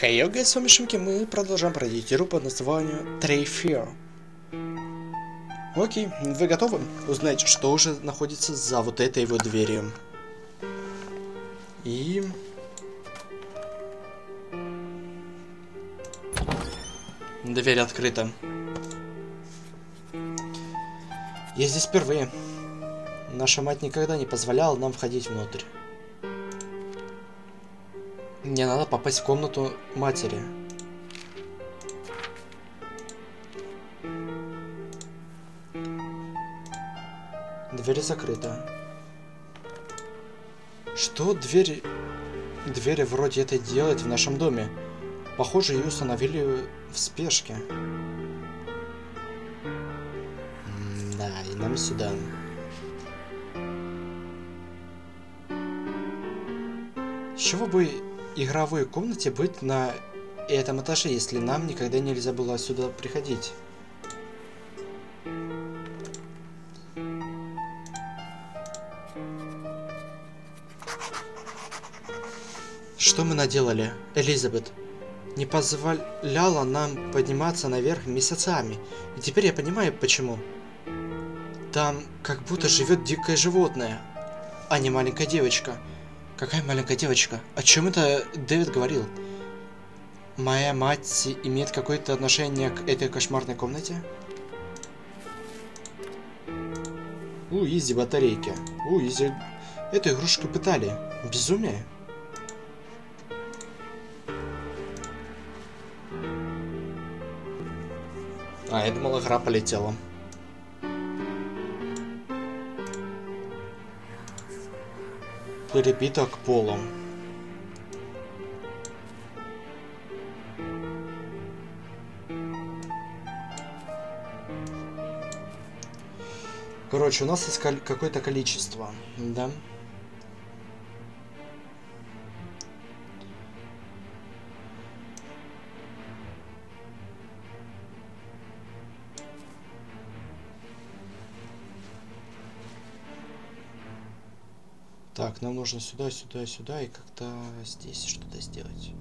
Хей, hey, с вами Шимки, мы продолжаем пройти игру под названием Трейфер. Окей, вы готовы узнать, что уже находится за вот этой вот дверью? И... Дверь открыта. Я здесь впервые. Наша мать никогда не позволяла нам входить внутрь. Мне надо попасть в комнату матери. Дверь закрыта. Что дверь... Двери вроде это делает в нашем доме. Похоже, ее установили в спешке. Да, и нам сюда. С чего бы игровой комнате быть на этом этаже, если нам никогда нельзя было сюда приходить? Что мы наделали, Элизабет? Не позволяла нам подниматься наверх месяцами. И теперь я понимаю, почему. Там как будто живет дикое животное, а не маленькая девочка. Какая маленькая девочка? О чем это Дэвид говорил? Моя мать имеет какое-то отношение к этой кошмарной комнате? У, изи батарейки. У, изи... Эту игрушку пытали. Безумие. А, я думал, игра полетела. Перепиток полом. Короче, у нас есть какое-то количество, да? Так, нам нужно сюда, сюда, сюда и как-то здесь что-то сделать.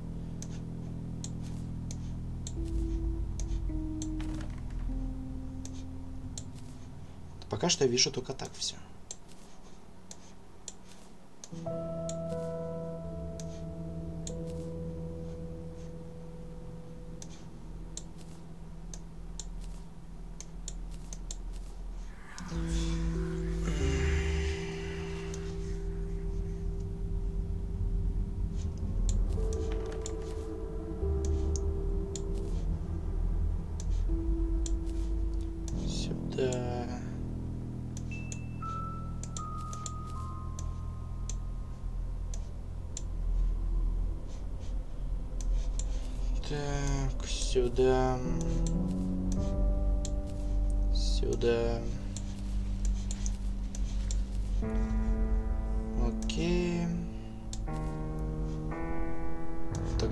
Пока что я вижу только так все.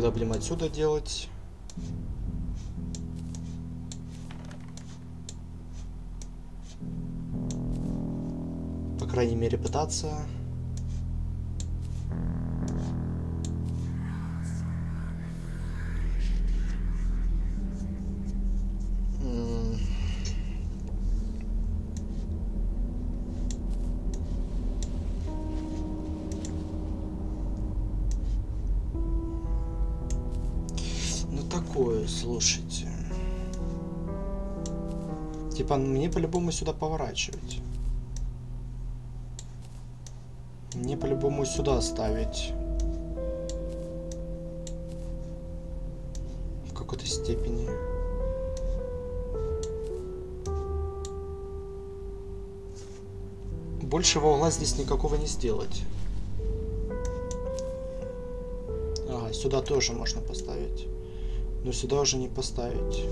Тогда будем отсюда делать. По крайней мере пытаться. Слушайте. Типа мне по-любому сюда поворачивать. Мне по-любому сюда ставить. В какой-то степени. Большего угла здесь никакого не сделать. Ага, сюда тоже можно поставить. Но сюда уже не поставить.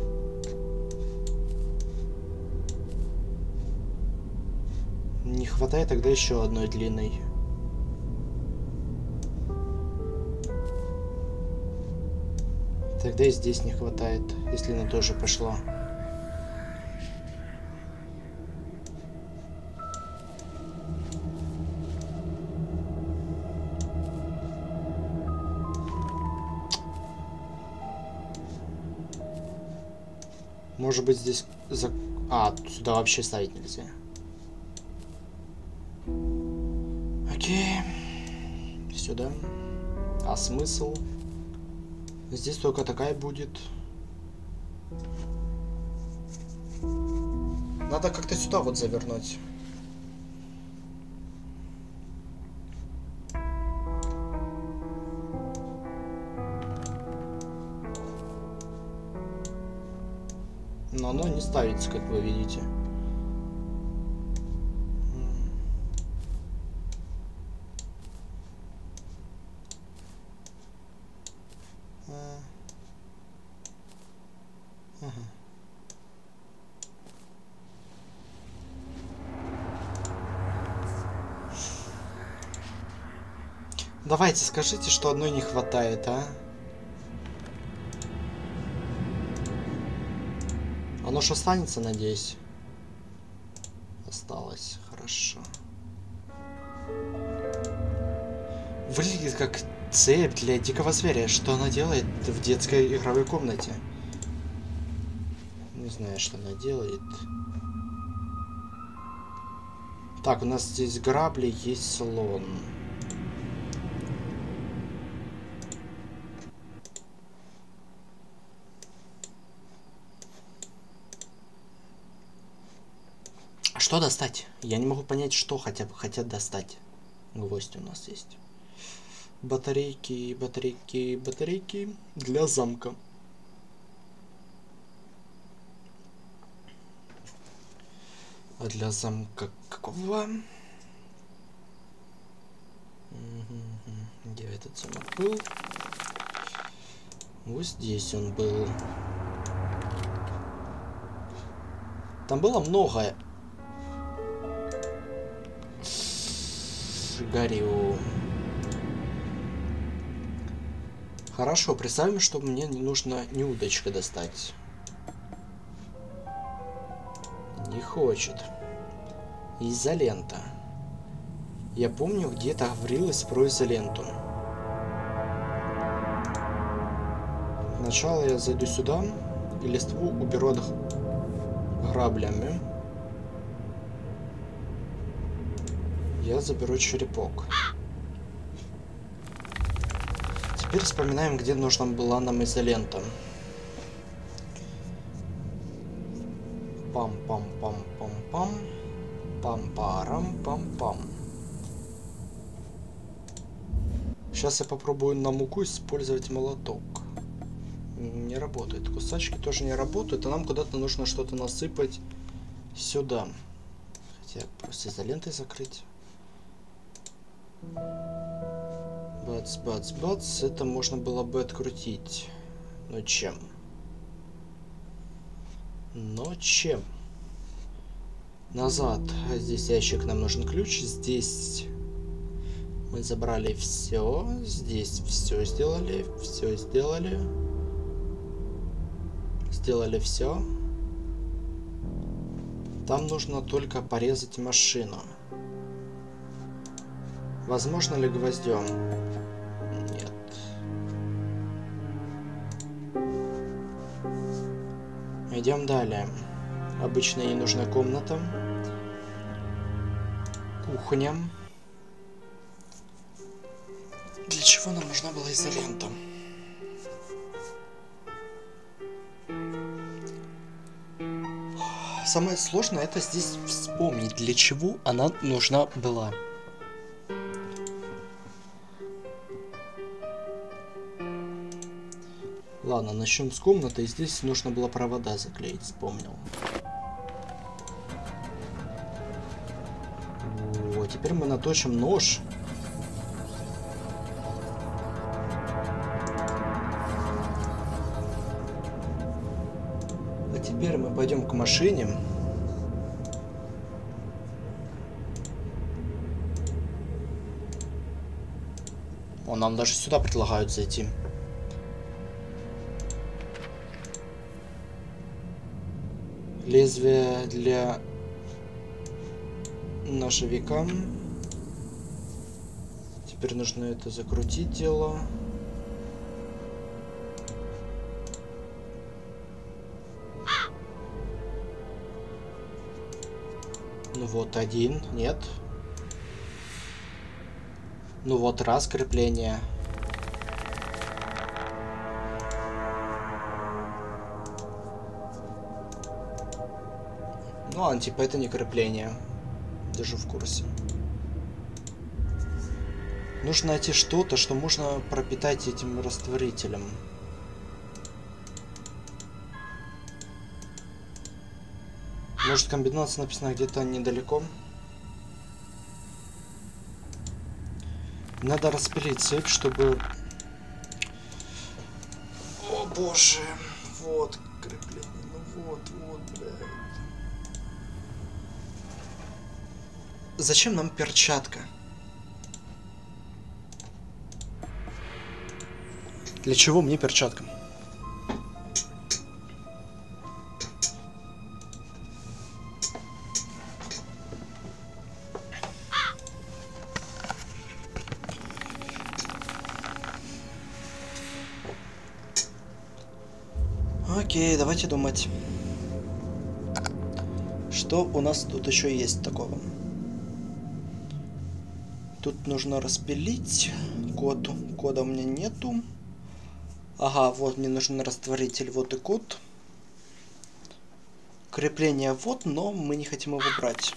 Не хватает тогда еще одной длинной. Тогда и здесь не хватает, если она тоже пошла. Может быть здесь... За... А, сюда вообще ставить нельзя. Окей. Сюда. А смысл? Здесь только такая будет. Надо как-то сюда вот завернуть. Ставится, как вы видите. Давайте, скажите, что одной не хватает, а? Оно ж останется, надеюсь. Осталось, хорошо. Выглядит как цепь для дикого зверя. Что она делает в детской игровой комнате? Не знаю, что она делает. Так, у нас здесь грабли, есть слон. Достать? Я не могу понять, что хотя бы хотят достать. Гвоздь у нас есть. Батарейки, батарейки, батарейки для замка. А для замка какого? Где этот замок был? Вот здесь он был. Там было много горю. Хорошо, представим, что мне не нужно не удочка достать. Не хочет. Изолента. Я помню, где-то говорилось про изоленту. Сначала я зайду сюда и листву уберу граблями. Я заберу черепок. Теперь вспоминаем, где нужна была нам изолента. Пам-пам-пам-пам-пам. Пам-парам-пам-пам. Сейчас я попробую на муку использовать молоток. Не работает. Кусачки тоже не работают, а нам куда-то нужно что-то насыпать сюда. Хотя просто изолентой закрыть. Бац, бац, бац. Это можно было бы открутить. Но чем? Но чем? Назад. Здесь ящик, нам нужен ключ. Здесь мы забрали все. Здесь все сделали. Все сделали. Сделали все. Там нужно только порезать машину. Возможно ли гвоздем? Нет. Идем далее. Обычно ей нужна комната. Кухня. Для чего нам нужна была изолента? Самое сложное это здесь вспомнить, для чего она нужна была. Ладно, начнем с комнаты. Здесь нужно было провода заклеить, вспомнил. О, теперь мы наточим нож. А теперь мы пойдем к машине. О, нам даже сюда предлагают зайти. лезвие для ножевика. Теперь нужно это закрутить дело. Ну вот один, нет. Ну вот раз крепление. Ладно, типа это не крепление. Даже в курсе. Нужно найти что-то, что можно пропитать этим растворителем. Может комбинация написана где-то недалеко? Надо распилить цепь, чтобы... О боже, Зачем нам перчатка? Для чего мне перчатка? Окей, давайте думать. Что у нас тут еще есть такого? Тут нужно распилить код. Кода у меня нету. Ага, вот мне нужен растворитель, вот и код. Крепление вот, но мы не хотим его брать.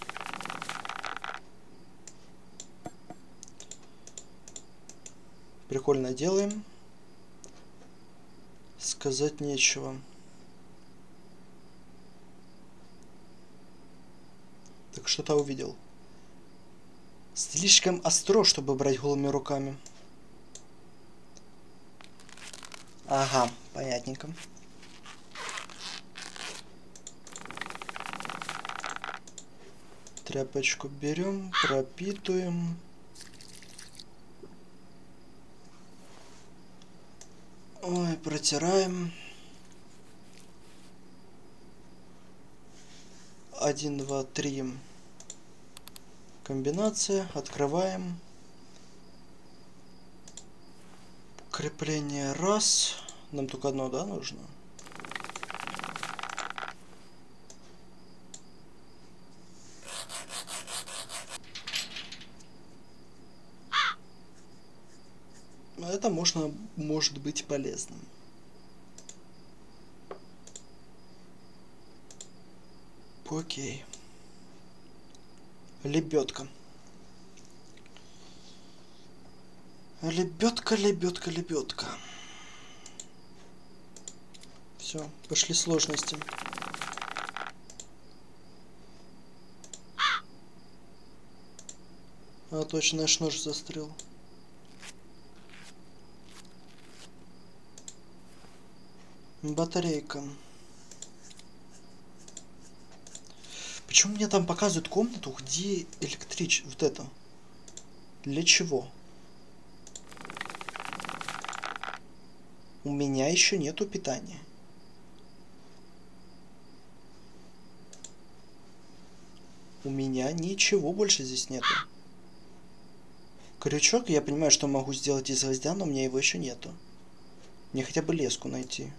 Прикольно делаем. Сказать нечего. Так что-то увидел. Слишком остро, чтобы брать голыми руками. Ага, понятненько. Тряпочку берем, пропитываем. Ой, протираем. Один, два, три. Комбинация. Открываем. Крепление раз. Нам только одно, да, нужно? Это можно, может быть полезным. Окей. Лебедка. Лебедка, лебедка, лебедка. Все, пошли сложности. А, точно, наш нож застрял. Батарейка. Почему мне там показывают комнату, где электрич... Вот это. Для чего? У меня еще нету питания. У меня ничего больше здесь нету. Крючок, я понимаю, что могу сделать из гвоздя, но у меня его еще нету. Мне хотя бы леску найти.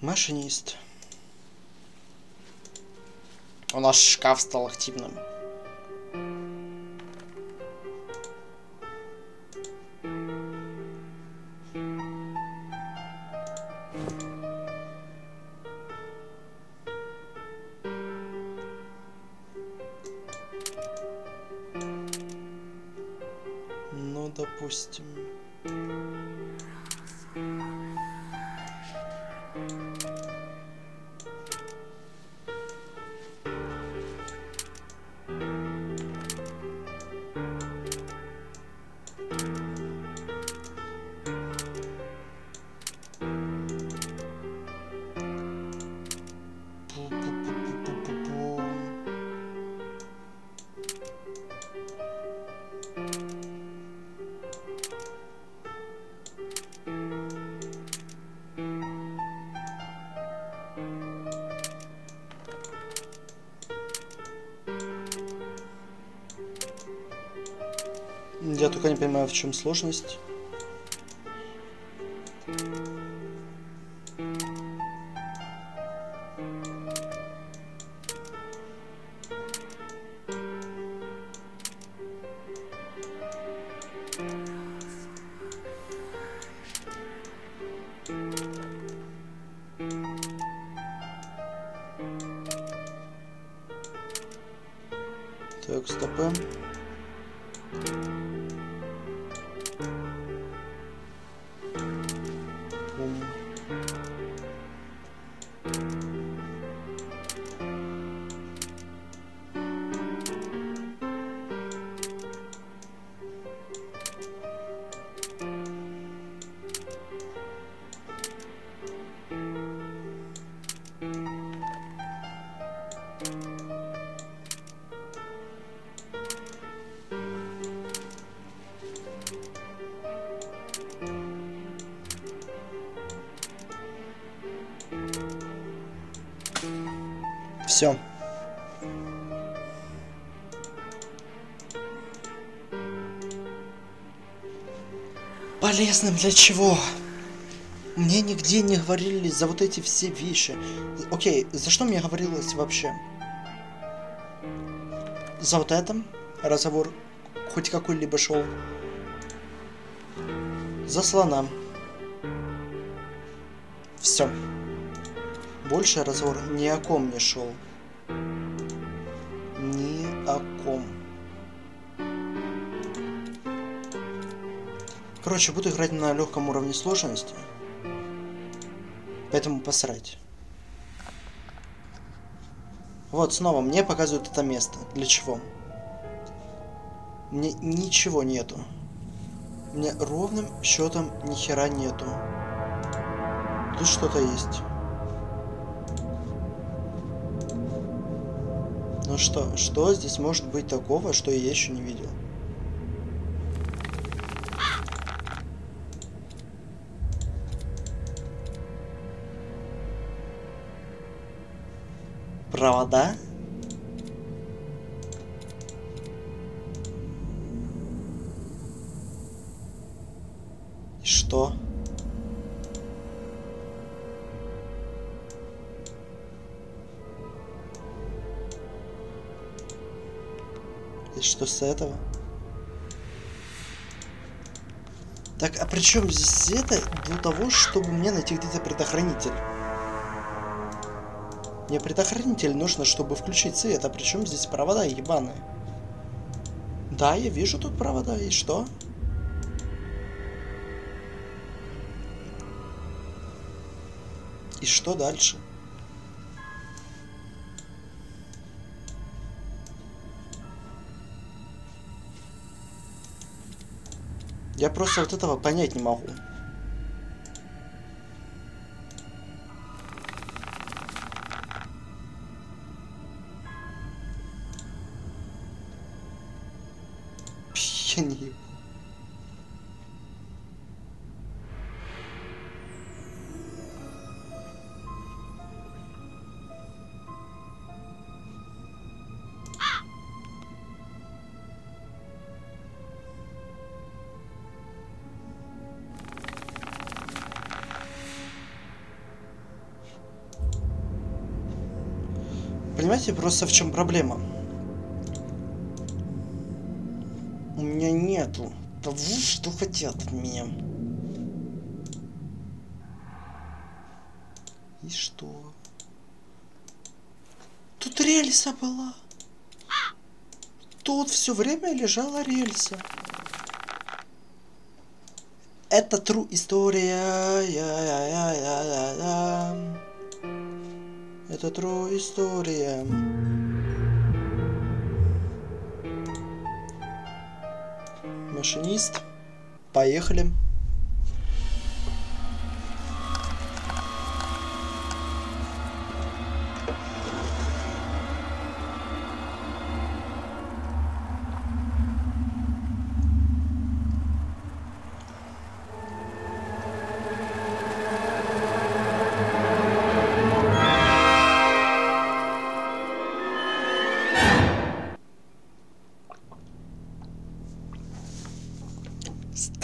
Машинист. У нас шкаф стал активным. Я только не понимаю, в чем сложность. Все. Полезным для чего? Мне нигде не говорили за вот эти все вещи. Окей, за что мне говорилось вообще? За вот это разговор хоть какой-либо шел. За слона. Все. Больше разговор ни о ком не шел. Короче, буду играть на легком уровне сложности. Поэтому посрать. Вот, снова мне показывают это место. Для чего? Мне ничего нету. Мне ровным счетом ни хера нету. Тут что-то есть. Ну что, что здесь может быть такого, что я еще не видел? Провода? И Что? И что с этого? Так, а при чем здесь это для того, чтобы мне найти где-то предохранитель? Мне предохранитель нужно, чтобы включить свет, а при чем здесь провода ебаные? Да, я вижу тут провода, и что? И что дальше? Я просто вот этого понять не могу. Я не ебу. Понимаете, просто в чем проблема? Нету того, что хотят от меня. И что? Тут рельса была. Тут все время лежала рельса. Это true история. Я-я-я-я-я-я. Это true история. Машинист. Поехали.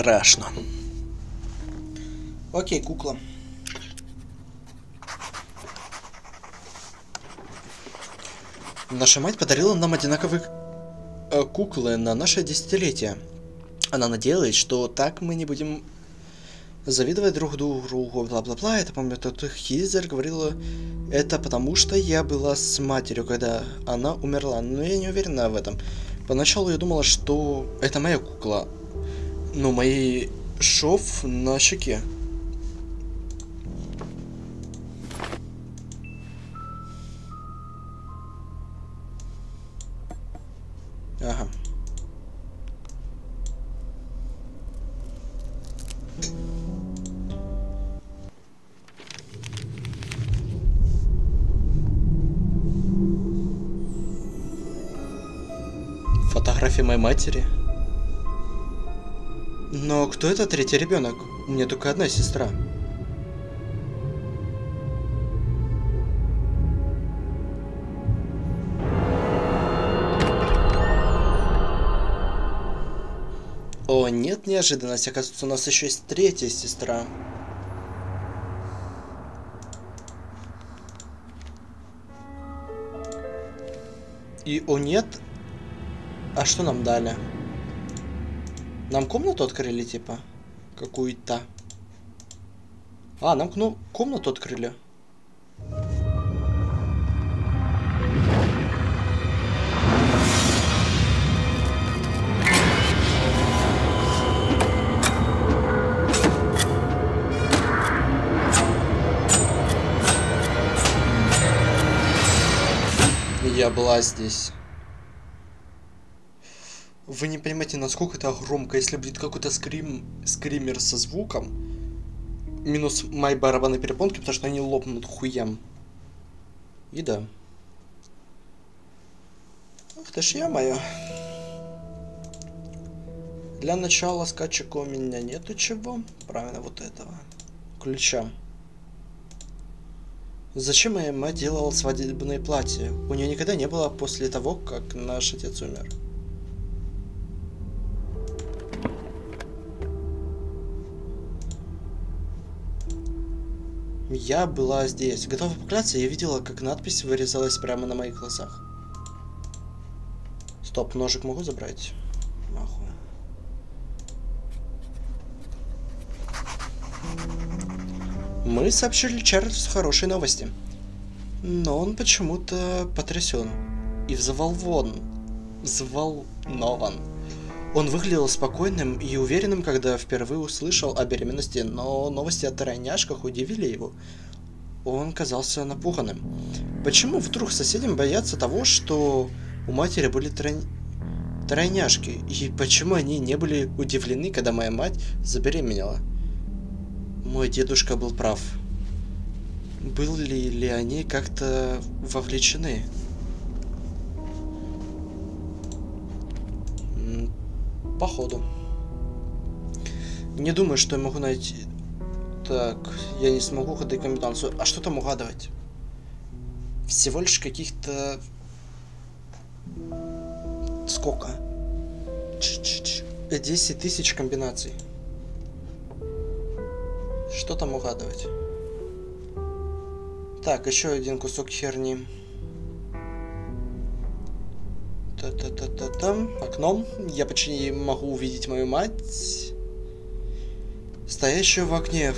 Страшно. Окей, кукла. Наша мать подарила нам одинаковые э, куклы на наше десятилетие. Она надеялась, что так мы не будем завидовать друг другу, бла-бла-бла. Это, помню, тот Хизер говорила, это потому что я была с матерью, когда она умерла. Но я не уверена в этом. Поначалу я думала, что это моя кукла. Но мои шов на щеке. Ага. Фотография моей матери. Но кто это третий ребенок? У меня только одна сестра. О, нет неожиданности, оказывается, у нас еще есть третья сестра. И о нет, а что нам дали? Нам комнату открыли, типа? Какую-то. А, нам ну, комнату открыли. Я была здесь. Вы не понимаете, насколько это громко. Если будет какой-то скрим, скример со звуком, минус мои барабаны перепонки, потому что они лопнут хуям. И да. Ах ты ж я моя. Для начала скачика у меня нету чего. Правильно, вот этого. Ключа. Зачем моя мать делала свадебное платье? У нее никогда не было после того, как наш отец умер. Я была здесь. Готова покляться, я видела, как надпись вырезалась прямо на моих глазах. Стоп, ножик могу забрать? Нахуй. Мы сообщили Чарльзу хорошие новости. Но он почему-то потрясен и взволнован. Взволнован. Он выглядел спокойным и уверенным, когда впервые услышал о беременности, но новости о тройняшках удивили его. Он казался напуганным. Почему вдруг соседям боятся того, что у матери были трой... тройняшки? И почему они не были удивлены, когда моя мать забеременела? Мой дедушка был прав. Были ли они как-то вовлечены? Походу. Не думаю, что я могу найти... Так, я не смогу ходить комбинацию. А что там угадывать? Всего лишь каких-то... Сколько? Ч -ч -ч. 10 тысяч комбинаций. Что там угадывать? Так, еще один кусок херни. Та-та-та-та-там. Окном. Я почти могу увидеть мою мать. Стоящую в окне.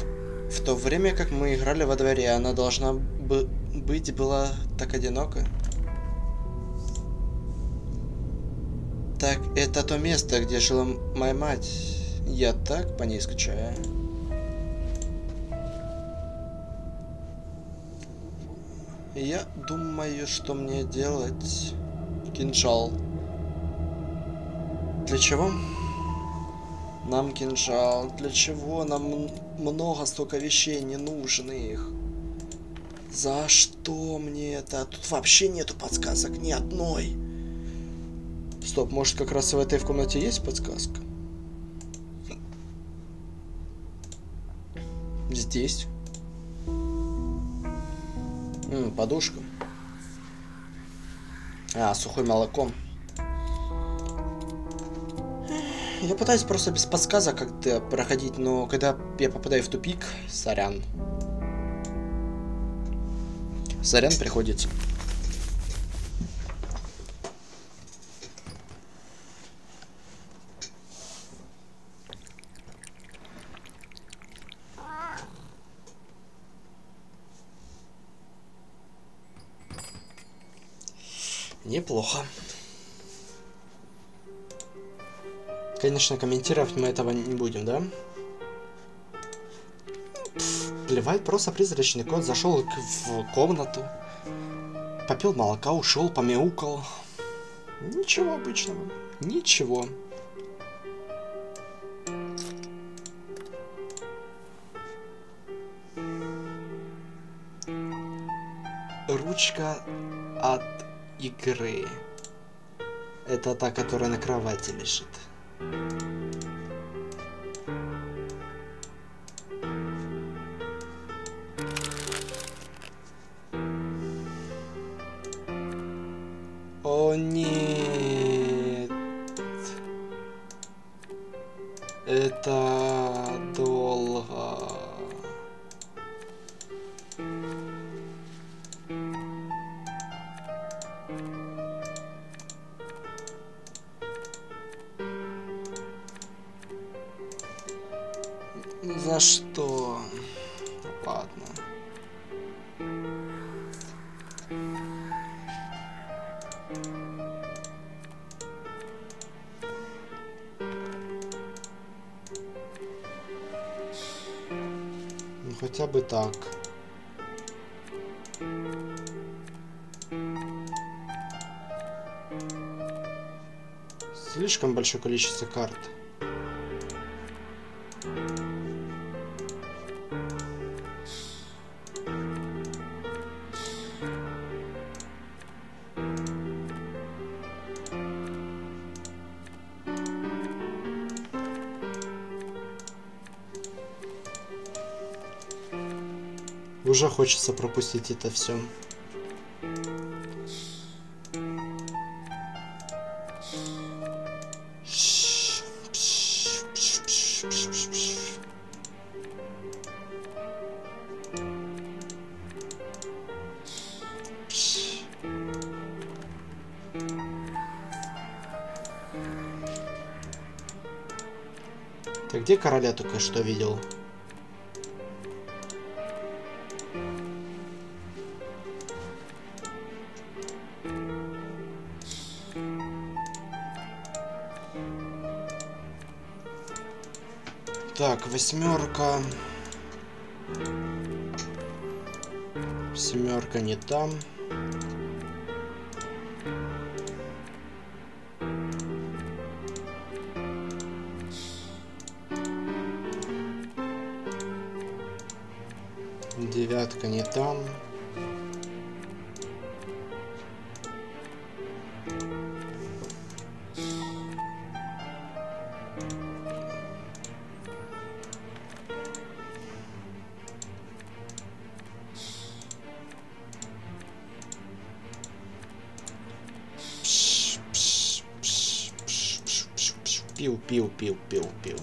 В то время, как мы играли во дворе, она должна бы быть была так одинока. Так, это то место, где жила моя мать. Я так по ней скучаю. Я думаю, что мне делать кинжал. Для чего? Нам кинжал. Для чего? Нам много столько вещей ненужных. За что мне это? Тут вообще нету подсказок, ни одной. Стоп, может как раз в этой в комнате есть подсказка? Здесь. М, подушка. А, сухое молоко. Я пытаюсь просто без подсказа как-то проходить, но когда я попадаю в тупик, сорян. Сорян приходится. Неплохо. Конечно, комментировать мы этого не будем, да? плевать, просто призрачный кот зашел в комнату, попил молока, ушел, помяукал. Ничего обычного. Ничего. Ручка от игры. Это та, которая на кровати лежит. О хотя бы так. Слишком большое количество карт. Уже хочется пропустить это все. Ты где короля только что видел? Так, восьмерка. Семерка не там. Piu, piu, piu, piu.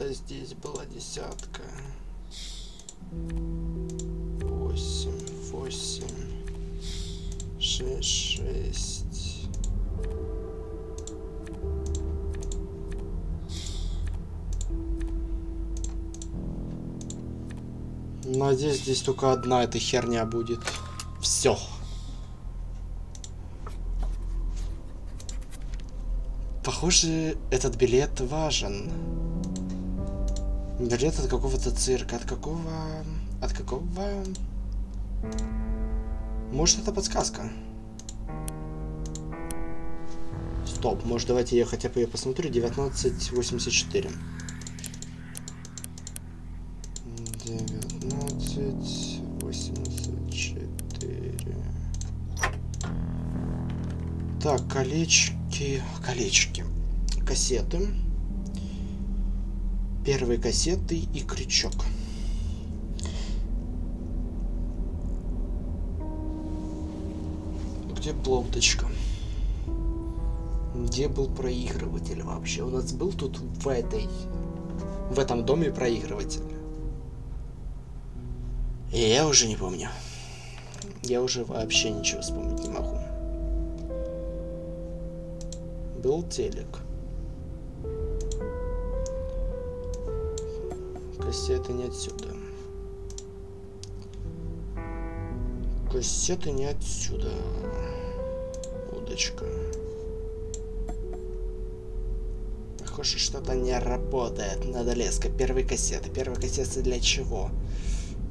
Где-то здесь была десятка. Восемь, восемь. Шесть, шесть. Надеюсь, здесь только одна эта херня будет. Все. Похоже, этот билет важен. Билет от какого-то цирка. От какого... От какого... Может, это подсказка? Стоп, может, давайте я хотя бы ее посмотрю. 1984. девятнадцать, восемьдесят четыре. Так, колечки, колечки, кассеты. Первые кассеты и крючок. Где плоточка? Где был проигрыватель вообще? У нас был тут в этой... В этом доме проигрыватель. И я уже не помню. Я уже вообще ничего вспомнить не могу. Был телек. Кассеты не отсюда. Кассеты не отсюда. Удочка. Похоже, что-то не работает. Надо леска. Первые кассеты. Первые кассеты для чего?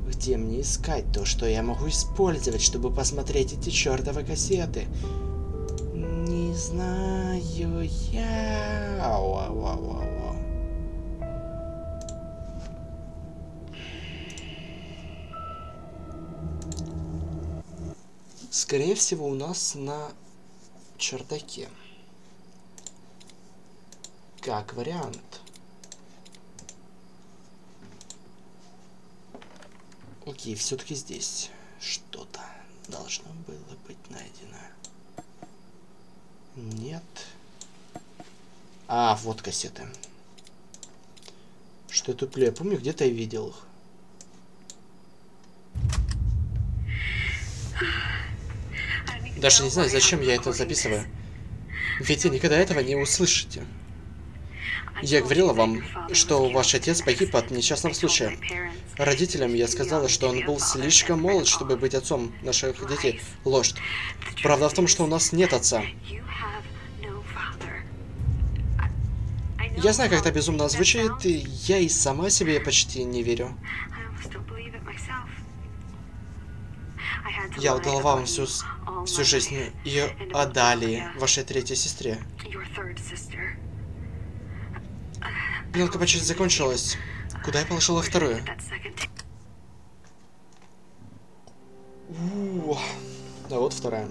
Где мне искать то, что я могу использовать, чтобы посмотреть эти чертовы кассеты? Не знаю я. Ау, ау, ау. Скорее всего, у нас на чердаке. Как вариант. Окей, все-таки здесь что-то должно было быть найдено. Нет. А, вот кассеты. Что я туплю? Я помню, где-то я видел их. Даже не знаю, зачем я это записываю. Ведь вы никогда этого не услышите. Я говорила вам, что ваш отец погиб от несчастного случая. Родителям я сказала, что он был слишком молод, чтобы быть отцом наших детей. Ложь. Правда в том, что у нас нет отца. Я знаю, как это безумно звучит, и я и сама себе почти не верю. Я отдала вам всю, всю жизнь. Ее отдали вашей третьей сестре. Пленка почти закончилась. Куда я положила вторую? У а вот вторая.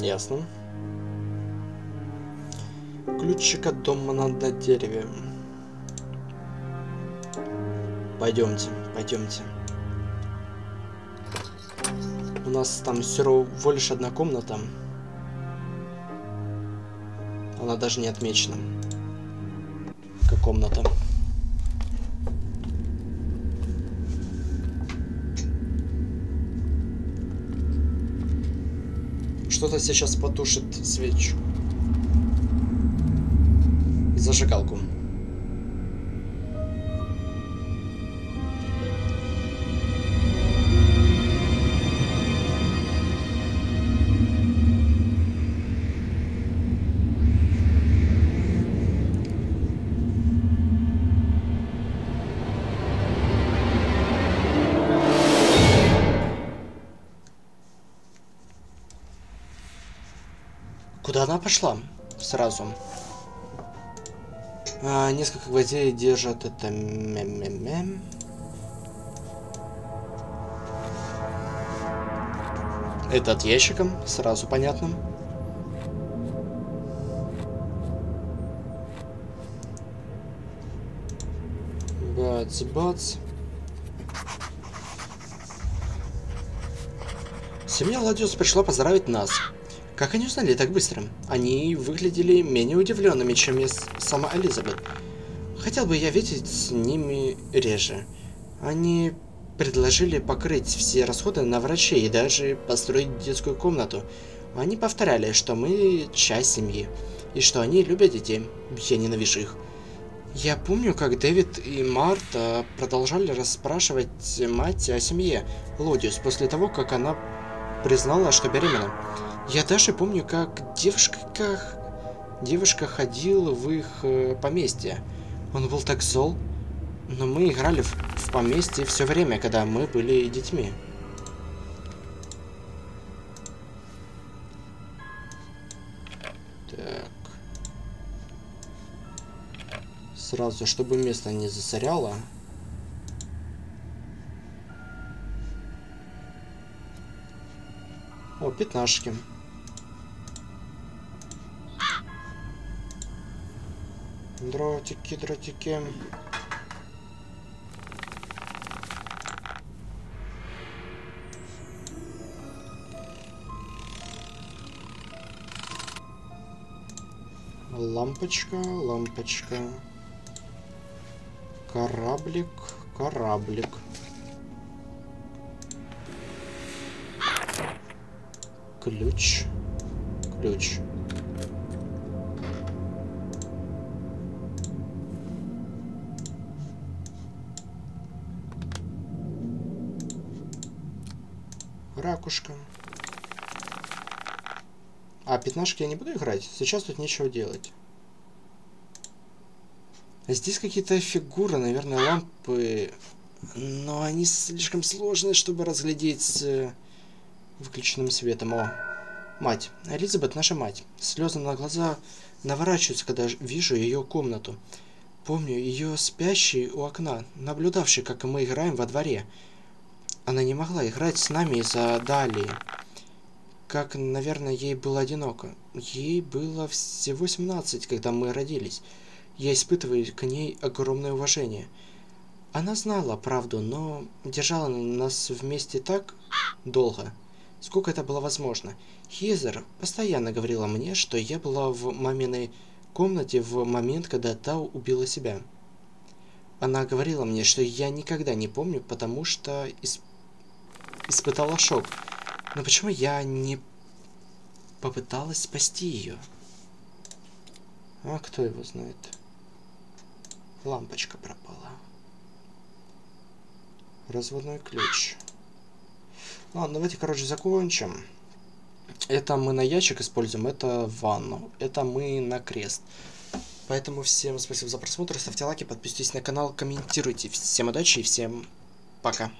Ясно. Ключик от дома на дереве. Пойдемте, пойдемте. Нас там всего лишь одна комната. Она даже не отмечена. Как комната. Что-то сейчас потушит свечу. Зажигалку. Она пошла? Сразу. А, несколько гвоздей держат это мем -мем -мем. Этот ящиком, сразу понятно. Бац-бац. Семья Ладиус пришла поздравить нас. Как они узнали так быстро? Они выглядели менее удивленными, чем я сама Элизабет. Хотел бы я видеть с ними реже. Они предложили покрыть все расходы на врачей и даже построить детскую комнату. Они повторяли, что мы часть семьи, и что они любят детей. Я ненавижу их. Я помню, как Дэвид и Марта продолжали расспрашивать мать о семье Лодиус после того, как она признала, что беременна. Я даже помню, как девушка, как девушка ходила в их э, поместье. Он был так зол, но мы играли в, в поместье все время, когда мы были детьми. Так. Сразу, чтобы место не засоряло. О, пятнашки. Дротики, дротики. Лампочка, лампочка. Кораблик, кораблик. Ключ, ключ. Ракушка. А, пятнашки я не буду играть. Сейчас тут нечего делать. Здесь какие-то фигуры, наверное, лампы. Но они слишком сложные, чтобы разглядеть с э, выключенным светом. О, мать. Элизабет, наша мать. Слезы на глаза наворачиваются, когда вижу ее комнату. Помню ее спящей у окна, наблюдавшей, как мы играем во дворе. Она не могла играть с нами из-за Далии как, наверное, ей было одиноко. Ей было всего 17, когда мы родились. Я испытываю к ней огромное уважение. Она знала правду, но держала нас вместе так долго, сколько это было возможно. Хизер постоянно говорила мне, что я была в маминой комнате в момент, когда та убила себя. Она говорила мне, что я никогда не помню, потому что исп... испытала шок. Но почему я не попыталась спасти ее? А кто его знает? Лампочка пропала. Разводной ключ. Ладно, давайте, короче, закончим. Это мы на ящик используем, это ванну. Это мы на крест. Поэтому всем спасибо за просмотр, ставьте лайки, подписывайтесь на канал, комментируйте. Всем удачи и всем пока.